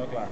No, claro.